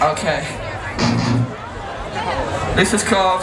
Okay. This is called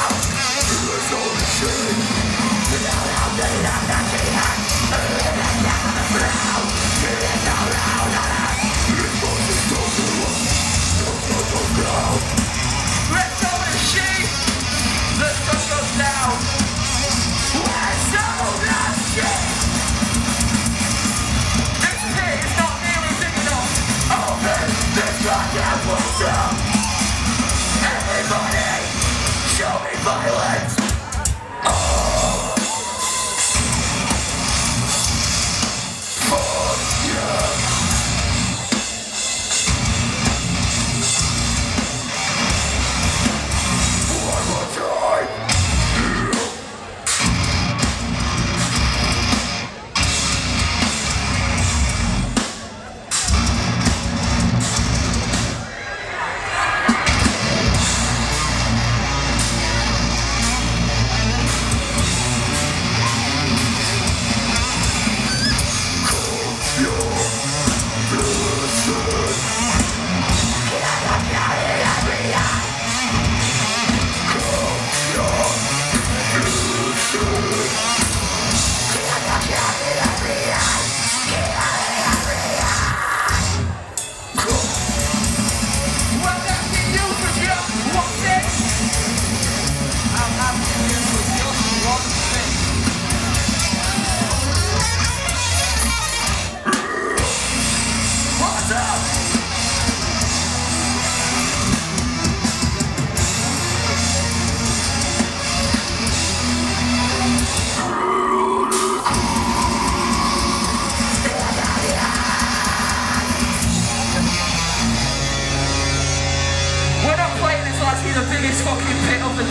violent.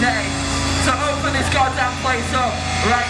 today. To open this goddamn place up right?